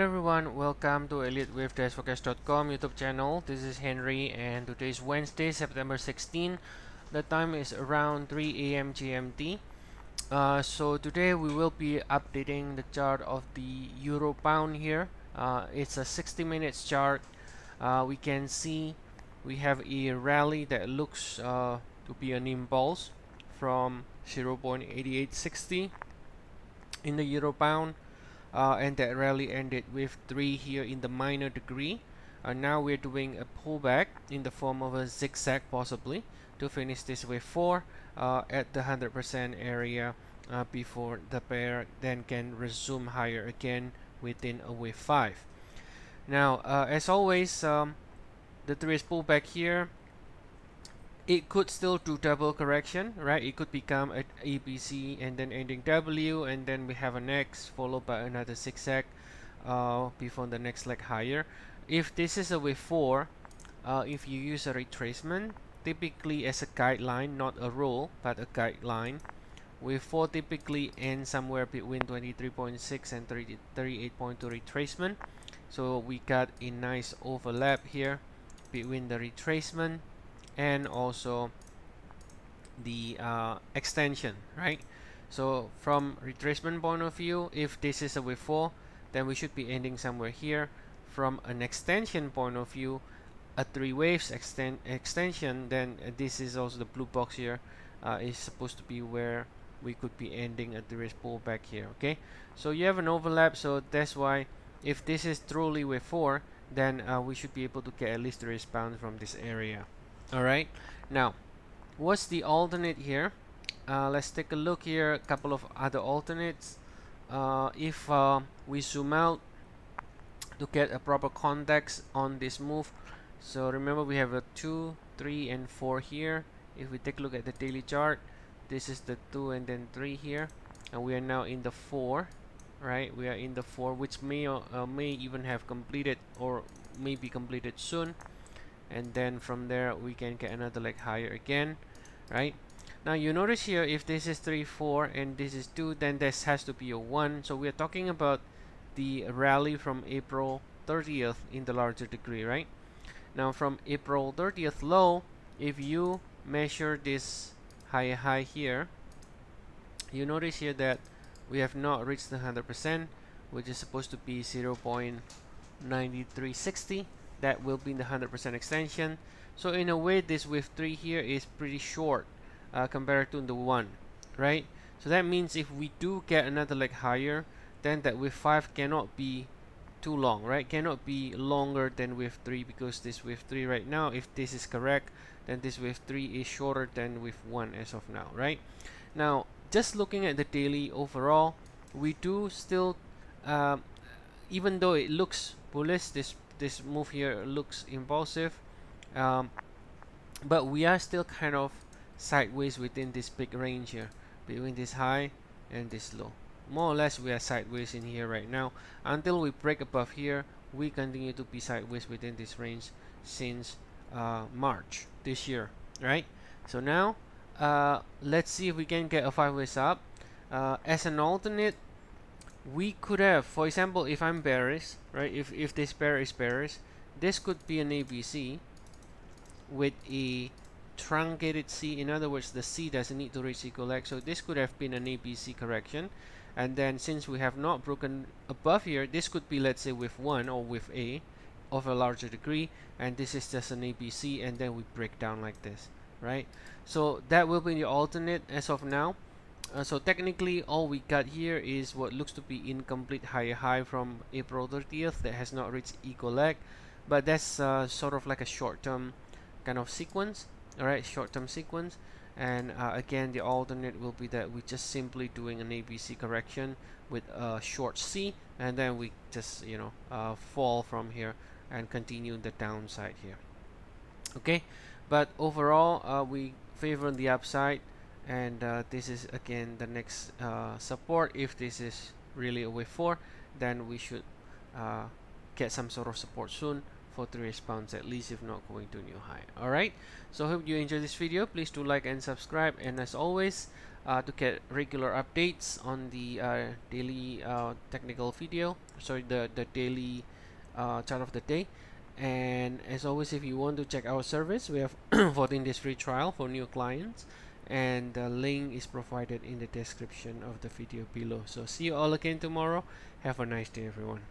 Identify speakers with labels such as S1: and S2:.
S1: everyone, welcome to ElliottWave-Forecast.com YouTube channel. This is Henry and today is Wednesday, September 16. The time is around 3 a.m. GMT. Uh, so today we will be updating the chart of the Euro Pound here. Uh, it's a 60 minutes chart. Uh, we can see we have a rally that looks uh, to be an impulse from 0.8860 in the Euro Pound uh, and that rally ended with 3 here in the minor degree. Uh, now we're doing a pullback in the form of a zigzag possibly to finish this wave 4 uh, at the 100% area uh, before the pair then can resume higher again within a wave 5 now uh, as always um, the 3 is pullback here it could still do double correction right? It could become a ABC and then ending W and then we have an X followed by another zigzag uh, before the next leg higher. If this is a wave 4 uh, if you use a retracement typically as a guideline not a rule but a guideline wave 4 typically ends somewhere between 23.6 and 38.2 retracement. So we got a nice overlap here between the retracement and also the uh, extension right? So from retracement point of view if this is a wave 4 then we should be ending somewhere here. From an extension point of view a three waves extend extension then uh, this is also the blue box here uh, is supposed to be where we could be ending at the risk pullback here okay? So you have an overlap so that's why if this is truly wave 4 then uh, we should be able to get at least the response from this area all right. Now what's the alternate here? Uh, let's take a look here a couple of other alternates. Uh, if uh, we zoom out to get a proper context on this move. So remember we have a 2 3 and 4 here. If we take a look at the daily chart this is the 2 and then 3 here. And we are now in the 4 right? We are in the 4 which may uh, may even have completed or may be completed soon and then from there we can get another leg higher again right? Now you notice here if this is 3 4 and this is 2 then this has to be a 1 so we are talking about the rally from April 30th in the larger degree right? Now from April 30th low if you measure this high high here you notice here that we have not reached the 100% which is supposed to be 0.9360 that will be in the 100% extension. So in a way this wave 3 here is pretty short uh, compared to the 1 right? So that means if we do get another leg higher then that wave 5 cannot be too long right? Cannot be longer than wave 3 because this wave 3 right now if this is correct then this wave 3 is shorter than wave 1 as of now right? Now just looking at the daily overall we do still um, even though it looks bullish this this move here looks impulsive um, but we are still kind of sideways within this big range here between this high and this low. More or less we are sideways in here right now. Until we break above here we continue to be sideways within this range since uh, March this year right? So now uh, let's see if we can get a five ways up. Uh, as an alternate we could have for example if I'm bearish right if, if this pair is bearish this could be an ABC with a truncated C. In other words the C doesn't need to reach equal X. So this could have been an ABC correction. And then since we have not broken above here this could be let's say with 1 or with A of a larger degree. And this is just an ABC and then we break down like this right? So that will be the alternate as of now uh, so technically all we got here is what looks to be incomplete higher high from April 30th that has not reached equal leg but that's uh, sort of like a short-term kind of sequence alright? Short-term sequence. And uh, again the alternate will be that we're just simply doing an ABC correction with a short C and then we just you know uh, fall from here and continue the downside here. Okay? But overall uh, we favor the upside and uh, this is again the next uh, support. If this is really a wave 4 then we should uh, get some sort of support soon for three response at least if not going to new high. Alright? So hope you enjoyed this video. Please do like and subscribe. And as always uh, to get regular updates on the uh, daily uh, technical video sorry the the daily chart of the day. And as always if you want to check our service we have 14 days free trial for new clients and the link is provided in the description of the video below. So see you all again tomorrow. Have a nice day everyone